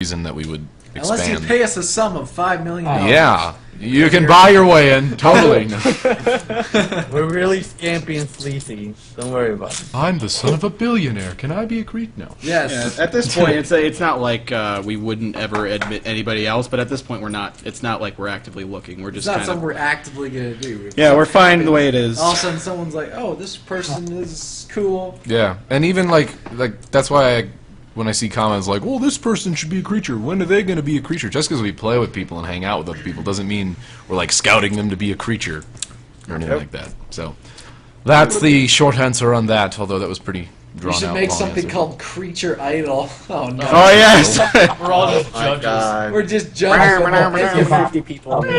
reason that we would Unless you pay us a sum of five million dollars. yeah, you can buy your way in. Totally. We're really scampy and sleazy. Don't worry about it. I'm the son of a billionaire. Can I be a creep? No. Yes. Yeah, at this point, it's it's not like uh, we wouldn't ever admit anybody else, but at this point, we're not. It's not like we're actively looking. We're It's just not kind something of. we're actively gonna do. It's Yeah, we're fine the way it is. All of a sudden, someone's like, "Oh, this person is cool." Yeah, and even like like that's why I, when I see comments like, "Well, this person should be a creature. When are they going to be a creature?" Just because we play with people and hang out with other people doesn't mean we're like scouting them to be a creature or anything like that. So that's the short answer on that. Although that was pretty We drawn should make something answer. called Creature Idol. Oh no. Oh yes. We're all just oh, judges. God. We're just judging. 50 people.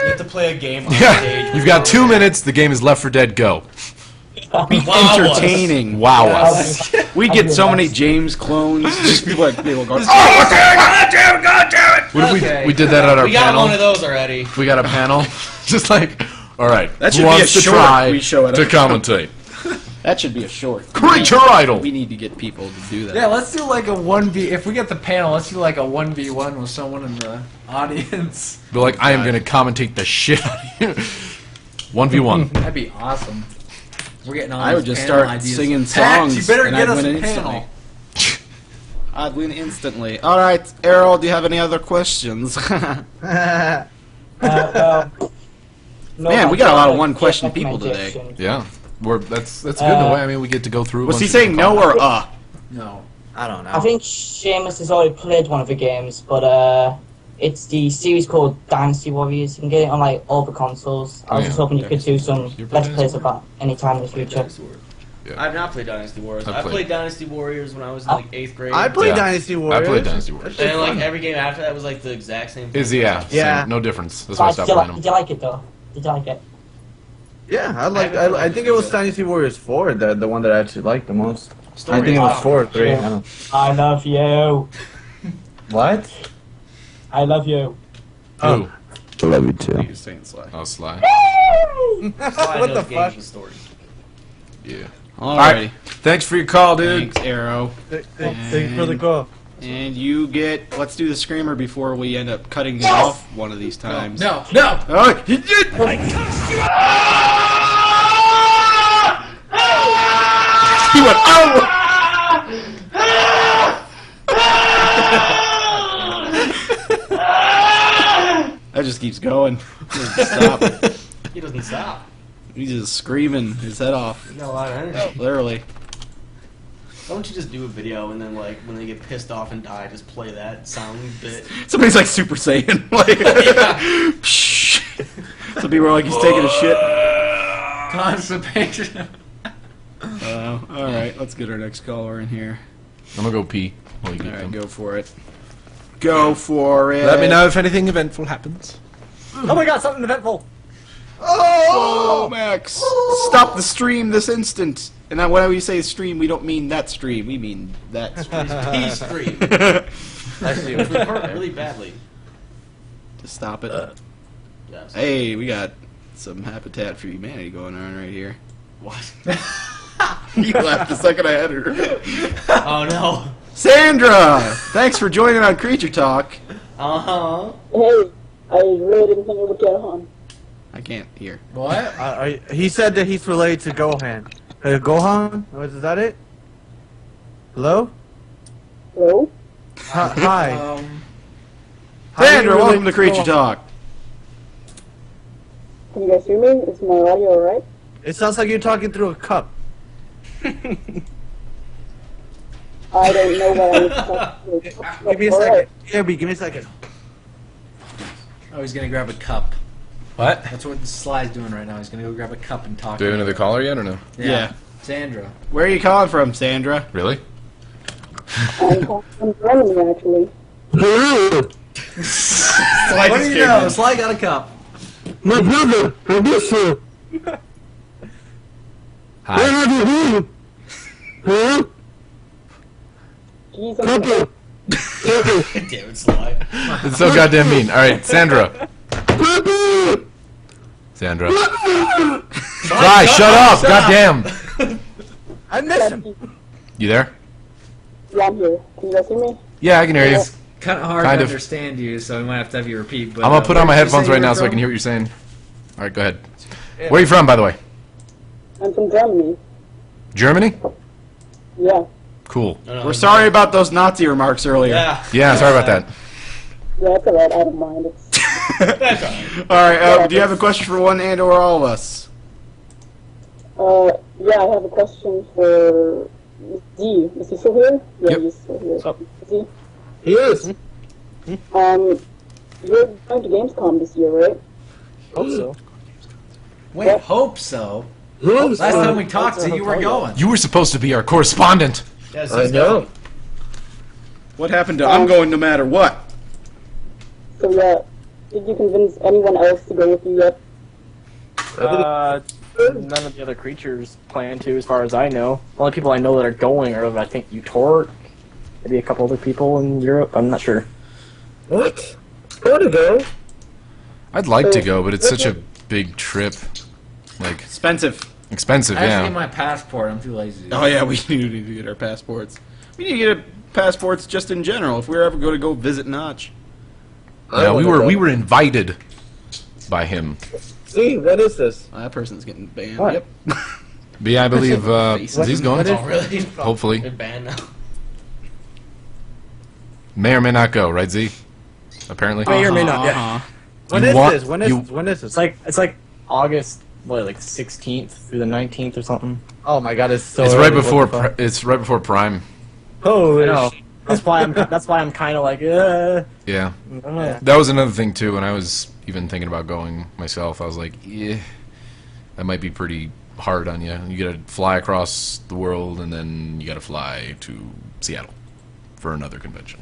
You have to play a game on Yeah, stage. you've got two minutes. The game is Left 4 Dead. Go. Be Wow. entertaining. Wow us. We get so many James clones. Just people like people going, "Oh, oh God damn it! God damn it!" What if we we did that at our We got panel? one of those already. We got a panel. Just like, all right. That who should be a wants to short try we show at to our- commentate? That should be a short. Creature Idol. We need to get people to do that. Yeah, let's do like a one v. If we get the panel, let's do like a one v one with someone in the audience. Be like, I am going to commentate the shit out of you. One v one. That'd be awesome. We're getting all I would just start ideas. singing Pax, songs. you better and get I'd us win a instantly. panel. I'd win instantly. All right, Errol, do you have any other questions? Uh, well, no, Man, we got a lot of one-question people today. Yeah. We're, that's that's good in a Uh, way. I mean, we get to go through. Was he saying no or uh? No. I don't know. I think Seamus has already played one of the games, but uh, it's the series called Dynasty Warriors. You can get it on like all the consoles. I was oh, Yeah. just hoping you could do some You play let's plays Dynasty of that anytime in the future. Yeah. I've not played Dynasty Warriors. I've I played- played Dynasty Warriors when I was in uh, like eighth grade. I played Yeah. Dynasty Warriors. I played Dynasty Warriors. That shit's And like every game after that was like the exact same. thing. Is yeah. Yeah. Same, no difference. That's why I Right, did, stopped you playing like, them. did you like it though? Did you like it? Yeah, I like. haven't I, I think it was Dynasty Warriors Four, the the one that I actually liked the most. Story I think it was four or three. I don't. I love you. What? I love you. Oh. I love you too. He's saying sly. Oh, Sly. That's why I what the games fuck? with stories. Yeah. Alrighty. right. Thanks for your call, dude. Thanks, Arrow. Thanks for the call. And you get. Let's do the screamer before we end up cutting it off one of these times. No. No. no. Oh, he did. He went. Oh. That just keeps going. He doesn't stop. He doesn't stop. He's just screaming his head off. He's got a lot of energy. Literally. Why don't you just do a video and then like when they get pissed off and die, just play that sound bit? Somebody's like Super Saiyan. Like, Some people are like, he's taking a shit. Constipation. Uh, all right, let's get our next caller in here. I'm gonna go pee. While you All get right, them. go for it. Go for it. Let me know if anything eventful happens. Oh my god, something eventful. Oh, Max! Stop the stream this instant. And then when we say stream, we don't mean that stream. We mean that stream. P stream. Actually, Which would hurt really badly. Just stop it. Uh, yes. Hey, we got some Habitat for Humanity going on right here. What? you laughed the second I had her. Oh no. Sandra! Thanks for joining on Creature Talk. Uh huh. Hey, I really didn't think it would get on. I can't hear. What? Uh, I, he said that he's related to Gohan. Uh, Gohan? Is that it? Hello? Hello? Hi. hi. Um. How are you Sandra, welcome to related Creature Gohan? Talk. Can you guys hear me? Is my audio alright? It sounds like you're talking through a cup. I don't know what I need to talk. Give me a second. Yeah, give me a second. Oh, he's gonna grab a cup. What? That's what Sly's doing right now. He's gonna go grab a cup and talk. Do we have another caller yet or no? Yeah. Sandra. Where are you calling from, Sandra? Really? I'm calling from Germany, actually. what do you know? Sly got a cup. My brother, I guess so. Hi. have you been? Huh? Jeez, I'm Damn it, Sly. It's so goddamn mean. All right, Sandra. Sandra. Sly, shut up! Goddamn. I miss him. You there? Yeah, I'm here. Can you guys hear me? Yeah, I can hear you. kind of hard Kind to of. understand you, so we might have to have you repeat. But I'm gonna uh, put on my where did you headphones right now were so I can hear what you're saying. All right, go ahead. Where are you from, by the way? I'm from Germany. Germany. Yeah. Cool. No, no, We're sorry about those Nazi remarks earlier. Yeah. Yeah, sorry about that. Yeah, it's alright. I don't mind. It's, That's alright. All right. Uh, do you have a question for one and or all of us? uh, yeah, I have a question for Z. Is he still here? Yeah, Yep. he's still here. What's up? Z. He is. Um, you're going to Gamescom this year, right? Hope so. Wait, hope so. Last Last time we talked to you, you were going. You were supposed to be our correspondent. Yes, I know. going. What happened to I'm going no matter what? So yeah, did you convince anyone else to go with you yet? Uh, none of the other creatures plan to, as far as I know. The only people I know that are going are, I think, Utork, maybe a couple other people in Europe. I'm not sure. What? I want to go. I'd like to go, but it's such a big trip. Like Expensive. Expensive, I have to get yeah. my passport. I'm too lazy. to Oh yeah, we need to get our passports. We need to get passports just in general if we're ever going to go visit Notch. Yeah, we were we were invited by him. See, what is this? Oh, that person's getting banned. What? Yep. But yeah, I believe uh, Faces. he's going. Oh, really? Hopefully, They're banned now. may or may not go. Right, Z? Apparently. May or may not, yeah. Uh-huh. When You is want- this? When is you- when is this? It's like it's like August, what, like 16th through the 19th or something. oh my god, it's so. It's early. right before. Pri- it's right before Prime. Holy No, that's why I'm that's why I'm kind of like, uh, Yeah, I that was another thing too. When I was even thinking about going myself, I was like, yeah, that might be pretty hard on you. You got to fly across the world, and then you got to fly to Seattle for another convention.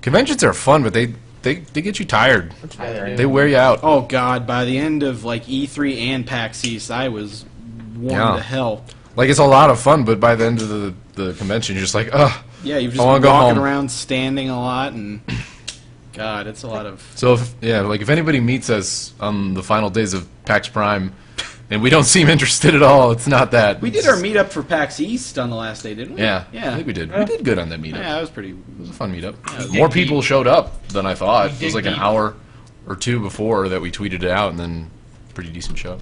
Conventions are fun, but they they, they get you tired. They wear you out. Oh god, by the end of like E3 and PAX East, I was worn Yeah. to hell. Like it's a lot of fun, but by the end of the the convention, you're just like, ugh. Yeah, you've just been walking around, standing a lot, and God, it's a lot of. So if, yeah, like if anybody meets us on the final days of PAX Prime, and we don't seem interested at all, it's not that. We did our meetup for PAX East on the last day, didn't we? Yeah, yeah, I think we did. We did good on that meetup. yeah. it was pretty. It was a fun meetup. Yeah, More people deep. showed up than I thought. It was dig like an deep. hour or two before that we tweeted it out, and then pretty decent show.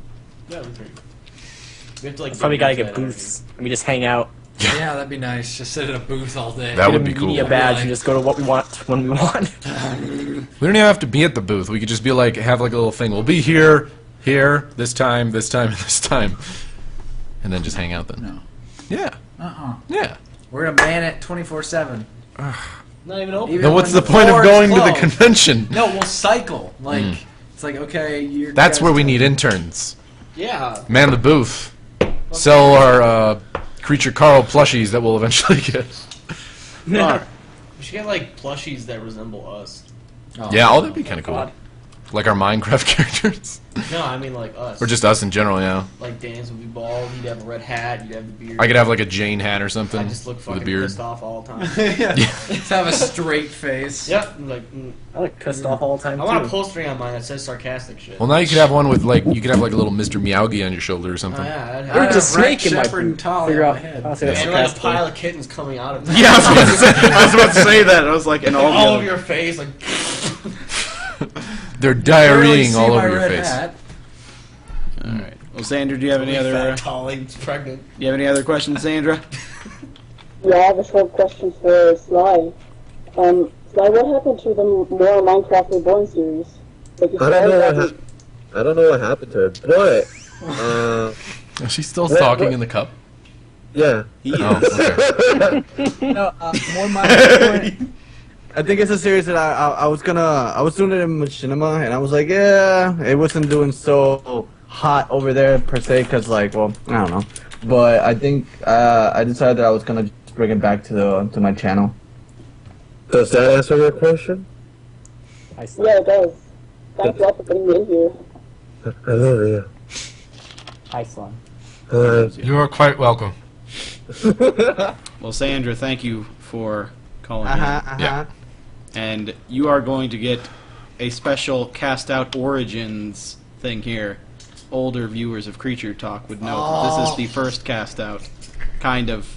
Yeah, it was pretty. We have to like. Probably gotta get booths. And we just hang out. Yeah, that'd be nice. Just sit at a booth all day. That get would a be cool. media badge Like- and just go to what we want when we want. We don't even have to be at the booth. We could just be like, have like a little thing. We'll be here, here, this time, this time, and this time, and then just hang out then. No. Yeah. Uh-uh. Yeah. We're gonna man it 24/7. Not even open. Even Then what's when the point of floor is going to the closed. convention? No, we'll cycle. Like it's like okay, you're. That's where we need interns. Yeah. Man the booth. Sell our uh, creature Carl plushies that we'll eventually get. No. We should get like plushies that resemble us. Oh, Yeah, oh, that'd be kind of cool. God. Like our Minecraft characters, No, I mean like us. or just us in general. Yeah, like Dan's would be bald. You'd have a red hat. You'd have the beard. I could have like a Jane hat or something I just look with fucking a beard. pissed off all the time. yeah. Just have a straight face. yep. I'm Like mm. I like pissed off all the time I want a too. postering on mine that says sarcastic shit. Well, now you could have one with like you could have like a little Mr. Meowgy on your shoulder or oh, something. yeah, I'd have There's a snake in my Shepherd and boot. Figure on out my head. how to say that's and like a sarcastic. pile of kittens coming out of Yeah, I was about to say, I was about to say that. I was like, and all, all the of your face, like They're diarrheaing all over your face. hat. All right. Well, Sandra, do you have any other? fat Uh, Tolly's pregnant. do you have any other questions, Sandra? Yeah, I have a short question for Sly. Um, Sly, what happened to the more Minecraft Reborn series? Like, I don't know what out I don't know what happened to her, but uh, Is she still What- talking what- in the cup? yeah. He Oh, okay. No, uh, more Minecraft. I think it's a series that I, I I was gonna I was doing it in Machinima and I was like yeah it wasn't doing so hot over there per se because like well I don't know but I think uh, I decided that I was gonna bring it back to the to my channel. Does that answer your question? I of- Yeah, it does. Thanks a lot for putting me in here. I love you. Hi, Slime. Uh, You are quite welcome. Well, Sandra, thank you for calling Uh in. Uh huh. Yeah. And you are going to get a special cast out origins thing here. Older viewers of Creature Talk would know that this is the first cast out, kind of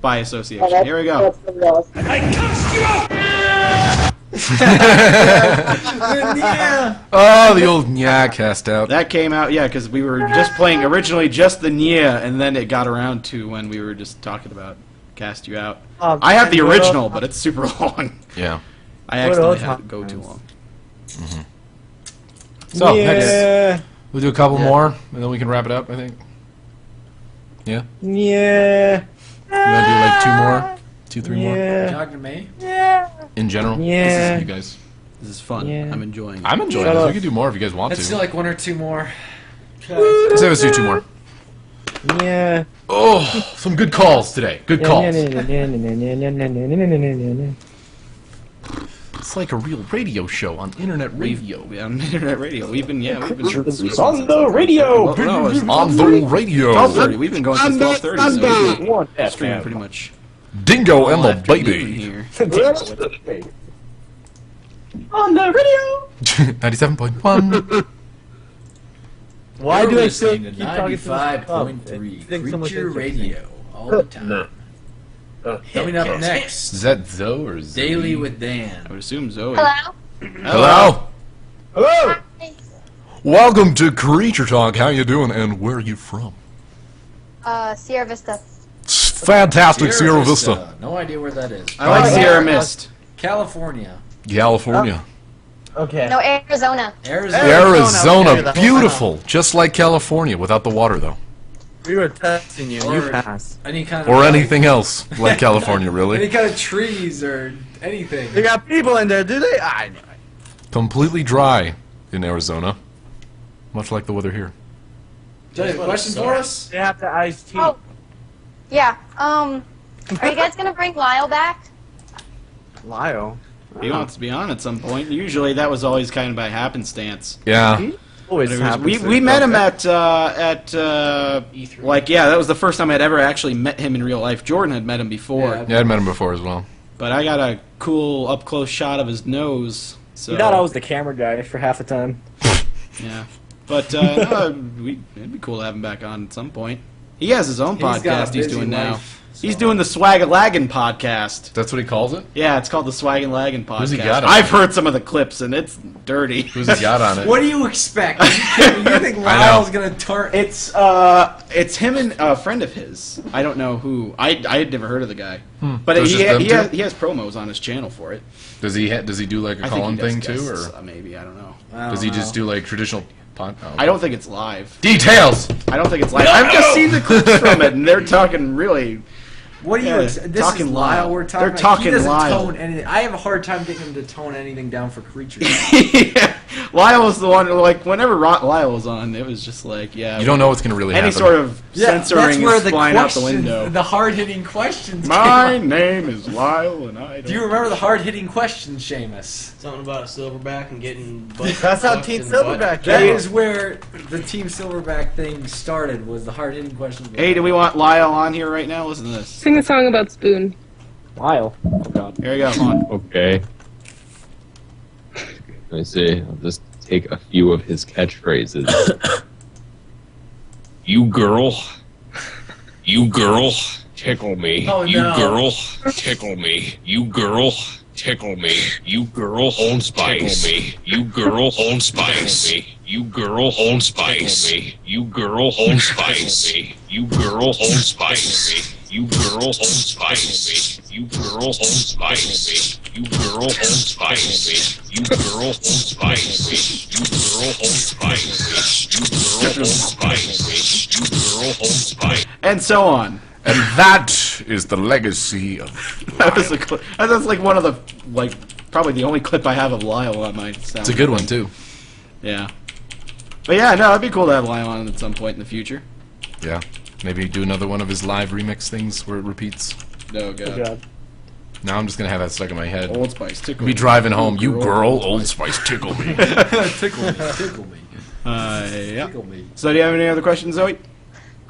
by Oh, association. Here we go. That's really awesome. yeah. Oh, the old yeah cast out. That came out, yeah, because we were just playing originally just the Nia, and then it got around to when we were just talking about Cast You Out. Um, I have the original, but it's super long. Yeah. I What accidentally else had it go too happens? long. So yeah. next, we'll do a couple more, and then we can wrap it up. I think. Yeah. Yeah. You want to do like two more, two, three more Yeah. Talking to me. in general. Yeah. This is you guys. This is fun. Yeah. I'm enjoying it. I'm enjoying Shut this. up. We can do more if you guys want to. Let's do like one or two more. Let's have us do two more. Yeah. Oh, some good calls today. Good calls. Yeah. It's like a real radio show on internet radio. We on internet radio. We've been yeah, we've been on the radio. Well, no, it's On the radio. 12:30. We've been going since 12:30. So we've been One streaming man. pretty much. Dingo and the baby. on the radio. 97.1. Why do I listening still to keep talking to ninety-five point this three Think so much Creature. Radio all the time? No. Uh, Coming up next, Is that Zoe or Zoe? Daily with Dan. I would assume Zoe. Hello. Hello. Hello. Hi. Welcome to Creature Talk. How you doing and where are you from? Uh, Sierra Vista. Fantastic Sierra Vista. No idea where that is. I like Oh, Sierra yeah. Mist. California, California. Okay. No, Arizona. Arizona. Arizona. okay, that's- Beautiful. Just like California without the water though. We were testing you. You Or- passed. Any kind of Or like- anything else like California really. Any kind of trees or anything. They got people in there, do they? I know. Completely dry in Arizona. Much like the weather here. Johnny, question for us? They have the iced tea. Oh. Yeah. Um, are you guys gonna bring Lyle back? Lyle. He wants to be on at some point. Usually that was always kind of by happenstance. Yeah. Always But it was- happens we we met him at uh, at uh, E3. like yeah that was the first time I'd ever actually met him in real life. Jordan had met him before, Yeah. Yeah, I'd met him before as well. but I got a cool up close shot of his nose. So You thought I was the camera guy for half the time. yeah, but uh, no, we, it'd be cool to have him back on at some point. He has his own He's got a podcast he's busy doing now. Life, He's doing the Swag Laggin podcast. That's what he calls it? Yeah, it's called the Swag and Laggin podcast. Who's he got on I've it? heard some of the clips and it's dirty. Who's he got on it? What do you expect? you think I know. Lyle's gonna turn? It's uh, it's him and a friend of his. I don't know who. I I had never heard of the guy, but So he just them he has, he has promos on his channel for it. Does he ha- does he do like a think call-in he does thing too, or uh, maybe I don't know. I does don't he just do like traditional? Pod- oh, I don't think it's live. Details. I don't think it's live. I've just seen the clips from it, and they're talking really. What do you? Yeah, ex- this talking is Lyle. Lyle. We're talking. They're about- talking he doesn't Lyle. tone anything. I have a hard time getting him to tone anything down for creatures. Lyle was the one. who, Like whenever Ro- Lyle was on, it was just like yeah. You don't know what's gonna really happen. any happen. sort of that's censoring where is the flying out the window. the hard-hitting questions. came My up. name is Lyle, and I. Don't Do you remember the hard-hitting questions, Seamus? Something about a silverback and getting. Butt That's how Team in the butt. Silverback That is where the Team Silverback thing started. Was the hard-hitting questions? Hey, do we want Lyle on here right now? Listen to this. Sing a song about Spoon. Lyle. Oh god. Here we go. Come on. Okay. Let me see. I'll just take a few of his catchphrases. you girl. You girl. Tickle me. Oh, you no. girl. Tickle me. You girl. Tickle me. You girl. Old Spice. Tickle me. You girl. Old Spice. me. You girl. Old Spice. me. You girl. Old Spice. me. You girl. Old Spice. Me. You girl. Old Spice. me. You girl. Old Spice. me. You girl. Old Spice. me. You girl. Old Spice. me. You girl. Old Spice. me. You girl. Old Spice. me. You girl. Old Spice. And so on. And that is the legacy of. That was a cli That's like one of the like probably the only clip I have of Lyle on my sound. It's a good one too. Yeah. But yeah, no, it'd be cool to have Lyle on at some point in the future. Yeah. Maybe do another one of his live remix things where it repeats. No Oh god. god. Now I'm just gonna have that stuck in my head. Old Spice tickle. Be driving home, you girl, Old Spice, tickle me. tickle me, tickle me, Uh, yeah. tickle me. So do you have any other questions, Zoe?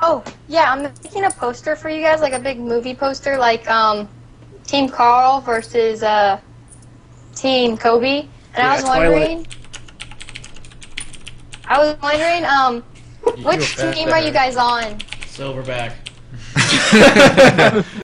Oh, yeah, I'm making a poster for you guys, like a big movie poster, like um, Team Carl versus uh, Team Kobe. And Yeah, I was Twilight. wondering, I was wondering, um, which fat team are you guys on? Silverback. back.